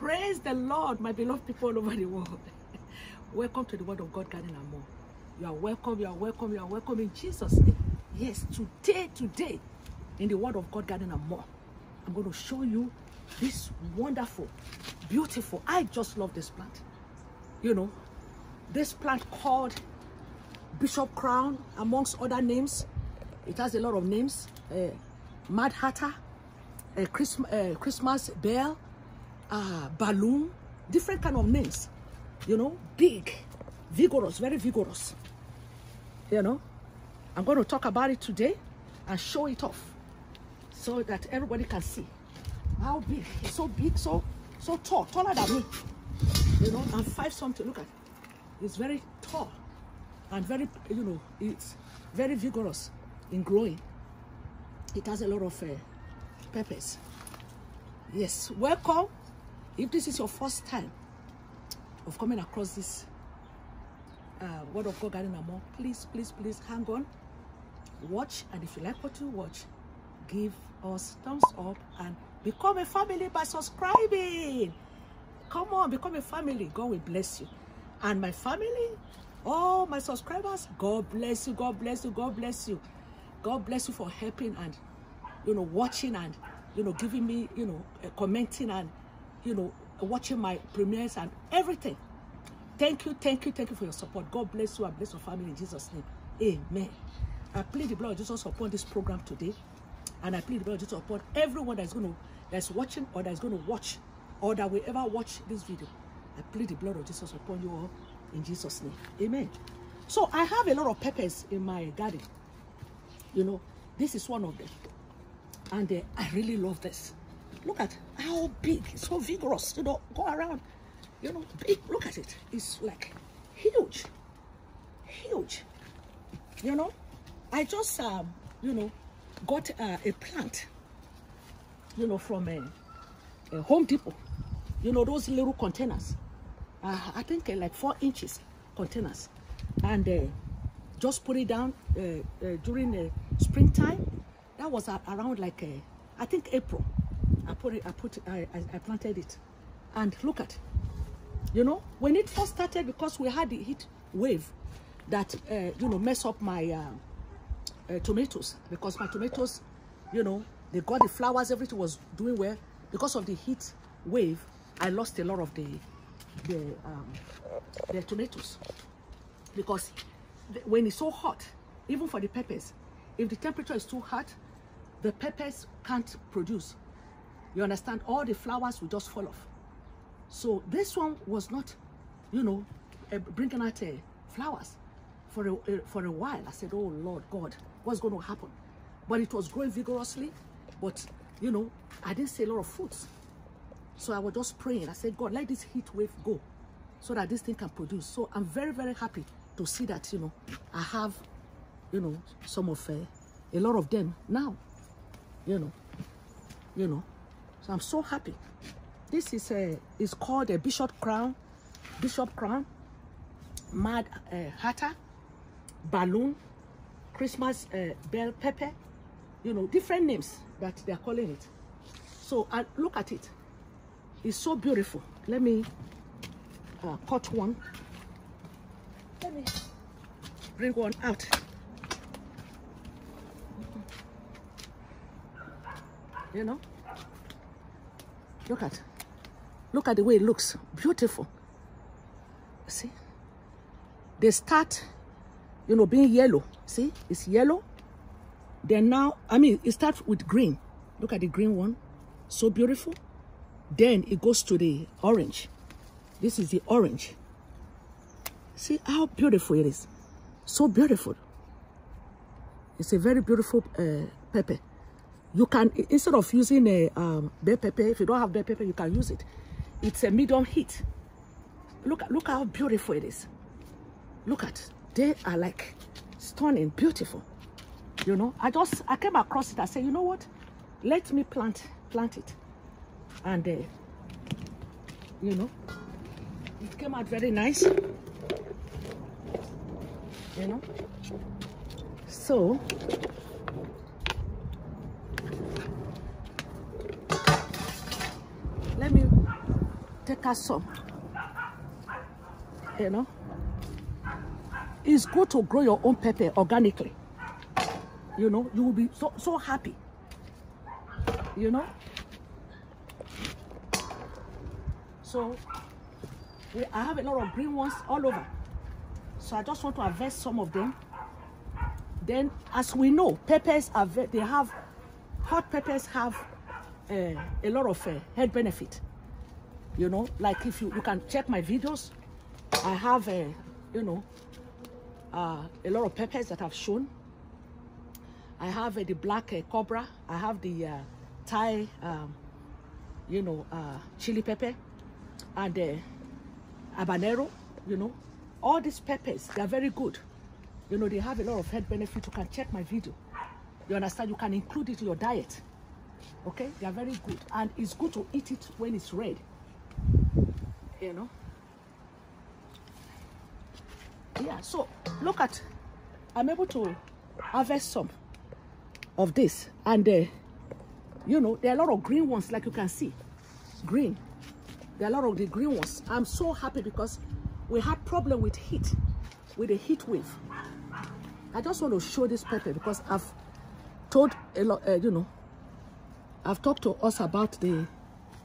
Praise the Lord, my beloved people all over the world. welcome to the Word of God Garden and more. You are welcome, you are welcome, you are welcome in Jesus' name. Yes, today, today, in the Word of God Garden and more, I'm going to show you this wonderful, beautiful. I just love this plant. You know, this plant called Bishop Crown, amongst other names. It has a lot of names. Uh, Mad Hatter, uh, Christmas, uh, Christmas Bell, uh, Balloon, different kind of names. You know, big, vigorous, very vigorous. You know, I'm going to talk about it today and show it off so that everybody can see how big. It's so big, so so tall, taller than me. You know, and five something. Look at, it. it's very tall and very, you know, it's very vigorous in growing. It has a lot of uh. Yes, welcome. If this is your first time of coming across this uh, Word of God Garden more, please, please, please hang on, watch, and if you like what you watch, give us thumbs up and become a family by subscribing. Come on, become a family. God will bless you. And my family, all my subscribers, God bless you, God bless you, God bless you. God bless you for helping and, you know, watching and, you know, giving me, you know, uh, commenting and, you know, watching my premieres and everything. Thank you, thank you, thank you for your support. God bless you and bless your family in Jesus' name. Amen. I plead the blood of Jesus upon this program today. And I plead the blood of Jesus upon everyone that's going to, that's watching or that's going to watch or that will ever watch this video. I plead the blood of Jesus upon you all in Jesus' name. Amen. So I have a lot of peppers in my garden. You know, this is one of them. And uh, I really love this. Look at how big, so vigorous. You know, go around. You know, big. Look at it. It's like huge. Huge. You know, I just, um, you know, got uh, a plant, you know, from a, a Home Depot. You know, those little containers. Uh, I think uh, like four inches containers. And uh, just put it down uh, uh, during the springtime. That was around like, uh, I think April. I put it, I put, it, I, I, I planted it. And look at, you know, when it first started, because we had the heat wave that, you know, mess up my uh, tomatoes because my tomatoes, you know, they got the flowers, everything was doing well. Because of the heat wave, I lost a lot of the the um, the tomatoes because when it's so hot, even for the peppers, if the temperature is too hot, the peppers can't produce. You understand? All the flowers will just fall off. So this one was not, you know, uh, bringing out uh, flowers for a, uh, for a while. I said, oh Lord God, what's going to happen? But it was growing vigorously. But, you know, I didn't see a lot of fruits. So I was just praying. I said, God, let this heat wave go so that this thing can produce. So I'm very, very happy to see that, you know, I have, you know, some of, uh, a lot of them now, you know, you know. So I'm so happy. This is a, is called a Bishop Crown, Bishop Crown, Mad uh, Hatter, Balloon, Christmas uh, bell pepper, you know, different names that they're calling it. So uh, look at it. It's so beautiful. Let me uh, cut one. Let me bring one out. You know? Look at, look at the way it looks. Beautiful. See? They start you know, being yellow. See, it's yellow. Then now, I mean, it starts with green. Look at the green one. So beautiful. Then it goes to the orange. This is the orange. See how beautiful it is. So beautiful. It's a very beautiful uh, pepper. You can, instead of using a um, bell pepper, if you don't have bell pepper, you can use it. It's a medium heat. Look, look how beautiful it is. Look at they are like stunning, beautiful. You know, I just, I came across it. I said, you know what? Let me plant, plant it. And, uh, you know, it came out very nice. You know. So, some. You know, it's good to grow your own pepper organically. You know, you will be so so happy. You know. So we, I have a lot of green ones all over. So I just want to harvest some of them. Then, as we know, peppers are they have hot peppers have uh, a lot of uh, health benefit. You know, like if you you can check my videos, I have a you know uh, a lot of peppers that I've shown. I have uh, the black uh, cobra. I have the uh, Thai, um, you know, uh, chili pepper, and uh, habanero. You know, all these peppers they are very good. You know, they have a lot of health benefit. You can check my video. You understand? You can include it in your diet. Okay, they are very good, and it's good to eat it when it's red. You know. Yeah. So look at, I'm able to harvest some of this, and uh, you know there are a lot of green ones, like you can see, green. There are a lot of the green ones. I'm so happy because we had problem with heat, with a heat wave. I just want to show this pepper because I've told a lot, uh, you know, I've talked to us about the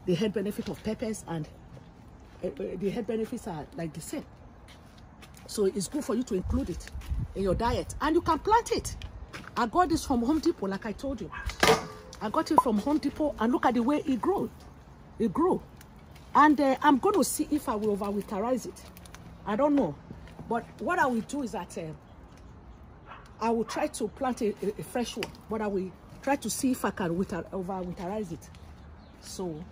the health benefit of peppers and uh, the health benefits are like the same. So it's good for you to include it in your diet and you can plant it. I got this from Home Depot, like I told you. I got it from Home Depot and look at the way it grew. It grew. And uh, I'm going to see if I will over winterize it. I don't know. But what I will do is that uh, I will try to plant a, a, a, fresh one. But I will try to see if I can winter, over it. So,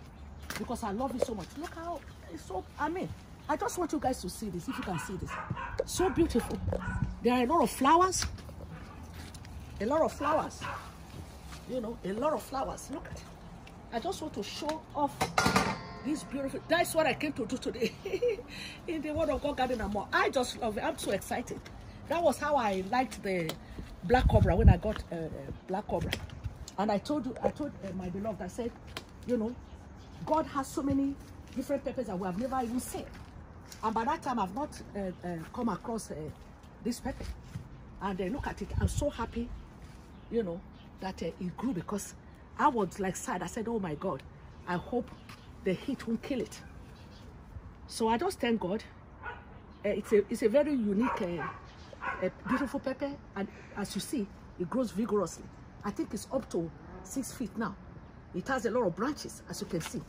because I love it so much. Look how it's so, I mean, I just want you guys to see this, if you can see this. So beautiful. There are a lot of flowers. A lot of flowers. You know, a lot of flowers. Look at it. I just want to show off this beautiful. That's what I came to do today in the Word of God Garden and more. I just love it. I'm so excited. That was how I liked the black cobra when I got uh, black cobra. And I told you, I told uh, my beloved, I said, you know, God has so many different peppers that we have never even seen. And by that time, I've not uh, uh, come across uh, this pepper. And uh, look at it. I'm so happy, you know, that uh, it grew because I was like sad. I said, oh my God, I hope the heat won't kill it. So I just thank God. Uh, it's, a, it's a very unique, uh, beautiful pepper. And as you see, it grows vigorously. I think it's up to six feet now. It has a lot of branches, as you can see.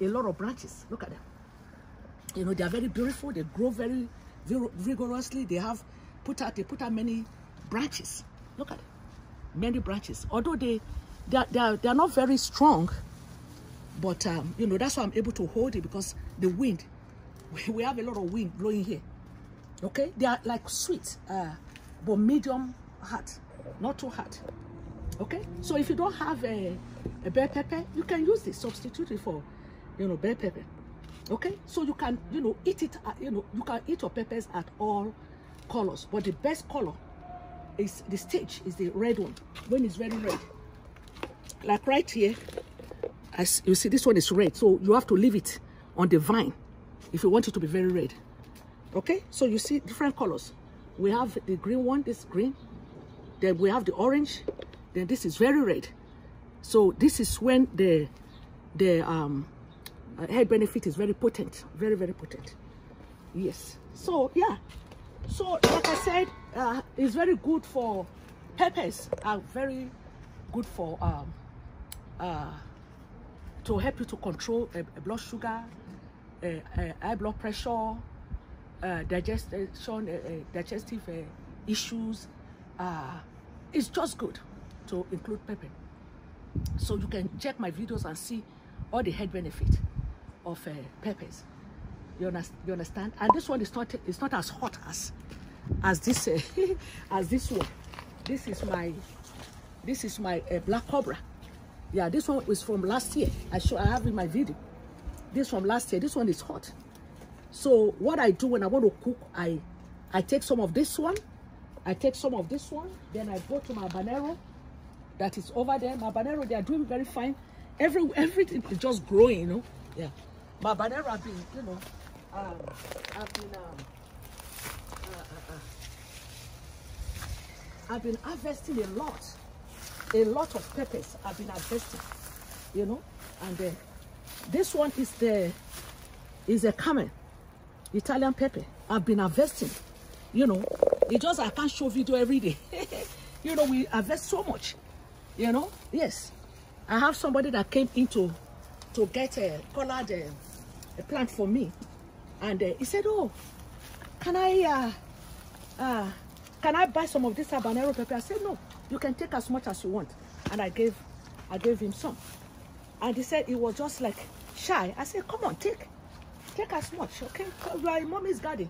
A lot of branches. Look at them. You know, they are very beautiful. They grow very vigorously. They have put out, they put out many branches. Look at it. Many branches. Although they, they are, they are, they are not very strong, but, um, you know, that's why I'm able to hold it because the wind, we have a lot of wind blowing here. Okay? They are like sweet, uh, but medium hot, not too hot. Okay? So if you don't have a, a bell pepper, you can use this, substitute it for, you know, bell pepper. Okay? So you can, you know, eat it, at, you know, you can eat your peppers at all colors. But the best color is the stage is the red one, when it's very red. Like right here, as you see this one is red so you have to leave it on the vine if you want it to be very red okay so you see different colors we have the green one this green then we have the orange then this is very red. So this is when the the um uh, head benefit is very potent very very potent. Yes. So yeah. So like i said uh, it's very good for peppers are very good for um uh to help you to control uh, blood sugar, uh, uh, high blood pressure, uh, digestion, uh, uh, digestive issues. it's just good to include pepper. So you can check my videos and see all the health benefit of uh, peppers. You, you understand? And this one is not it's not as hot as as this uh, as this one. This is my this is my uh, black cobra. Yeah, this one is from last year. I show I have in my video. This from last year. This one is hot. So what I do when I want to cook, I I take some of this one. I take some of this one. Then I go to my habanero that is over there. My habanero, they are doing very fine. Every everything is just growing, you know. Yeah. my banana have been, you know, um, I've been, um, uh, uh, uh, I've been harvesting a lot, a lot of peppers. I've been harvesting, you know, and this one is the is a Carmen Italian pepper. I've been harvesting, you know. It just I can't show video every day. you know, we harvest so much, you know. Yes, I have somebody that came into to get a colored uh, a plant for me, and uh, he said, "Oh, can I uh, uh, can I buy some of this habanero pepper?" I said, "No, you can take as much as you want," and I gave I gave him some, and he said he was just like shy. I said, "Come on, take." Take as much, okay? In mommy's garden.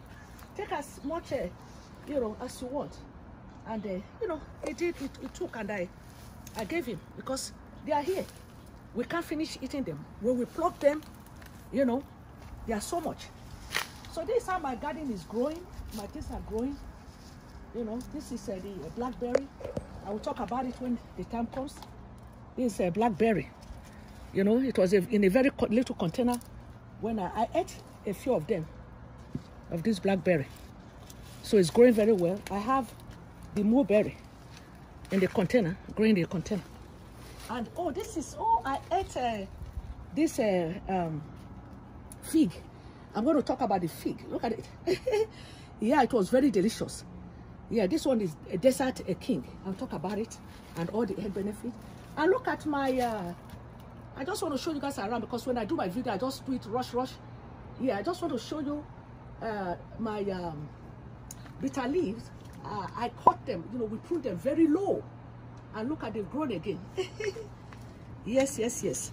Take as much, uh, you know, as you want. And, uh, you know, he did, it, it took, and I, I gave him because they are here. We can't finish eating them. When we pluck them, you know, they are so much. So this is how my garden is growing. My things are growing. You know, this is uh, the uh, blackberry. I will talk about it when the time comes. This is a blackberry. You know, it was a, in a very little container when I, I ate a few of them, of this blackberry. So it's growing very well. I have the mulberry in the container, growing the container. And oh, this is, oh, I ate uh, this uh, um, fig. I'm going to talk about the fig. Look at it. yeah, it was very delicious. Yeah, this one is a desert a king. I'll talk about it and all the health benefit. And look at my uh, I just want to show you guys around because when I do my video, I just do it rush, rush. Yeah, I just want to show you uh, my um, bitter leaves. Uh, I cut them, you know, we prune them very low. And look at they've grown again. yes, yes, yes.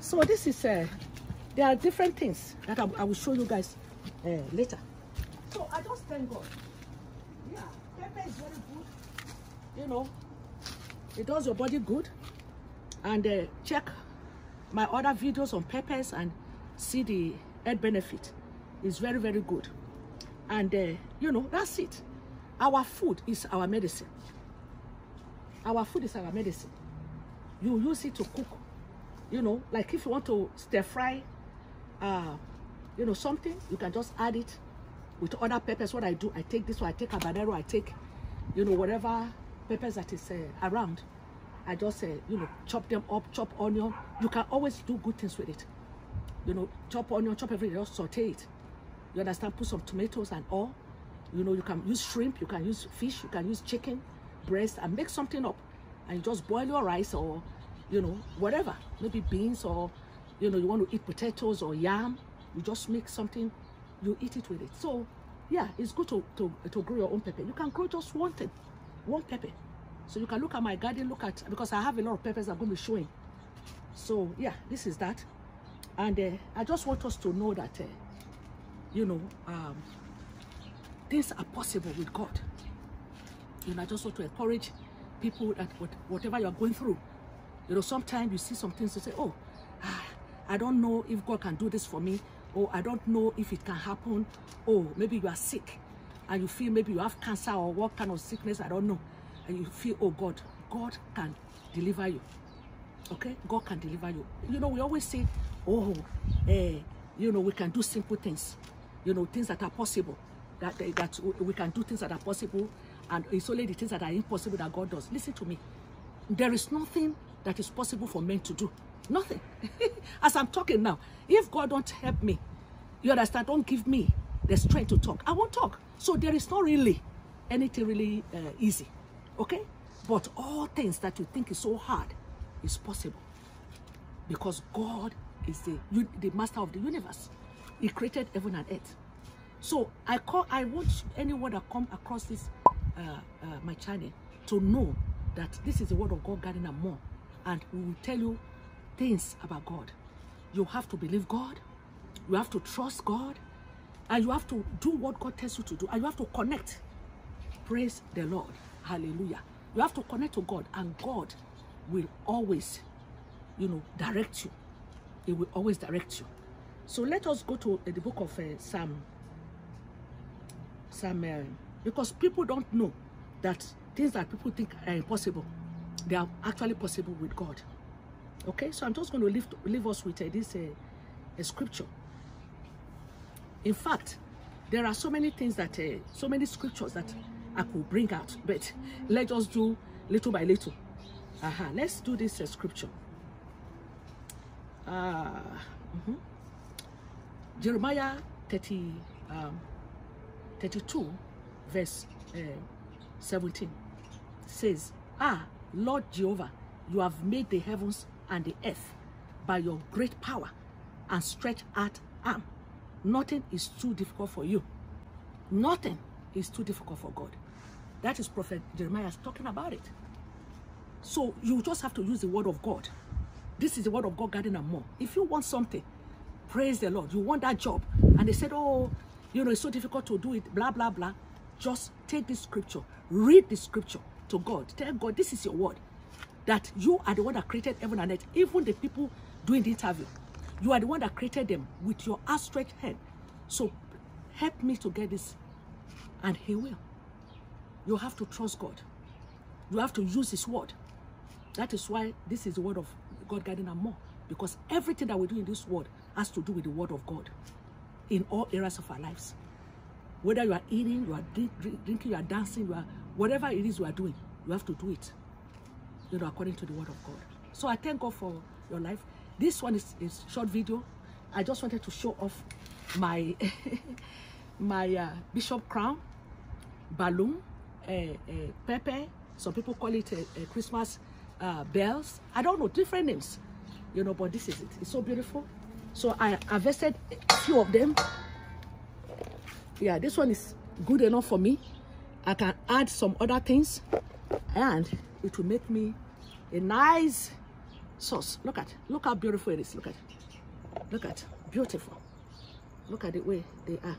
So this is, uh, there are different things that I, I will show you guys uh, later. So I just thank God. Yeah, pepper is very good. You know, it does your body good. And uh, check my other videos on peppers and see the health benefit is very very good and uh, you know that's it our food is our medicine our food is our medicine you use it to cook you know like if you want to stir fry uh you know something you can just add it with other peppers what i do i take this one i take habanero i take you know whatever peppers that is uh, around I just say, you know, chop them up, chop onion. You can always do good things with it. You know, chop onion, chop everything, just saute it. You understand? Put some tomatoes and all. You know, you can use shrimp, you can use fish, you can use chicken, breast, and make something up. And you just boil your rice or, you know, whatever. Maybe beans or, you know, you want to eat potatoes or yam. You just make something, you eat it with it. So, yeah, it's good to, to, to grow your own pepper. You can grow just one thing, one pepper. So you can look at my garden, look at, because I have a lot of peppers I'm going to be showing. So yeah, this is that. And uh, I just want us to know that, uh, you know, um, things are possible with God. You know, I just want to encourage people that whatever you're going through, you know, sometimes you see some things, you say, oh, ah, I don't know if God can do this for me, or I don't know if it can happen, or maybe you are sick, and you feel maybe you have cancer or what kind of sickness, I don't know and you feel, oh God, God can deliver you. Okay? God can deliver you. You know, we always say, oh, eh, you know, we can do simple things. You know, things that are possible. That, that we can do things that are possible. And it's only the things that are impossible that God does. Listen to me. There is nothing that is possible for men to do. Nothing. As I'm talking now, if God don't help me, you understand, don't give me the strength to talk, I won't talk. So there is not really anything really uh, easy. Okay? But all things that you think is so hard is possible. Because God is the, the master of the universe. He created heaven and earth. So I call I want anyone that come across this uh, uh, my channel to know that this is the word of God Garden and more. And we will tell you things about God. You have to believe God. You have to trust God. And you have to do what God tells you to do. And you have to connect. Praise the Lord. Hallelujah. You have to connect to God and God will always, you know, direct you. He will always direct you. So let us go to uh, the book of uh, Psalm. Psalm, uh, because people don't know that things that people think are impossible, they are actually possible with God. Okay, so I'm just going to leave, leave us with uh, this uh, scripture. In fact, there are so many things that, uh, so many scriptures that I could bring out, but let's do little by little. Uh -huh. Let's do this uh, scripture. Uh, mm -hmm. Jeremiah 30, um, 32, verse uh, 17 says, Ah, Lord Jehovah, you have made the heavens and the earth by your great power and stretched out arm. Nothing is too difficult for you. Nothing is too difficult for God. That is Prophet Jeremiah talking about it. So you just have to use the word of God. This is the word of God Garden and more. If you want something, praise the Lord. You want that job. And they said, oh, you know, it's so difficult to do it, blah, blah, blah. Just take this scripture. Read the scripture to God. Tell God, this is your word. That you are the one that created heaven and earth. Even the people doing the interview. You are the one that created them with your outstretched hand. So help me to get this. And he will. You have to trust God. You have to use his word. That is why this is the word of God Garden and more. Because everything that we do in this world has to do with the word of God in all areas of our lives. Whether you are eating, you are drink, drink, drinking, you are dancing, you are whatever it is you are doing, you have to do it, you know, according to the word of God. So I thank God for your life. This one is a short video. I just wanted to show off my my uh, bishop crown, balloon, uh, uh, pepper. Some people call it uh, Christmas uh, bells. I don't know, different names, you know, but this is it. It's so beautiful. So I harvested a few of them. Yeah, this one is good enough for me. I can add some other things and it will make me a nice sauce. Look at, look how beautiful it is. Look at, look at, beautiful. Look at the way they are.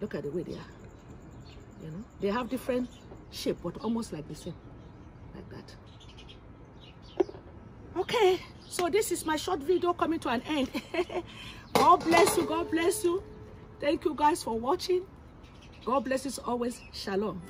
Look at the way they are. You know, they have different shape, but almost like the same, like that. Okay, so this is my short video coming to an end. God bless you. God bless you. Thank you guys for watching. God bless you always. Shalom.